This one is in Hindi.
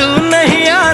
तू नहीं आना।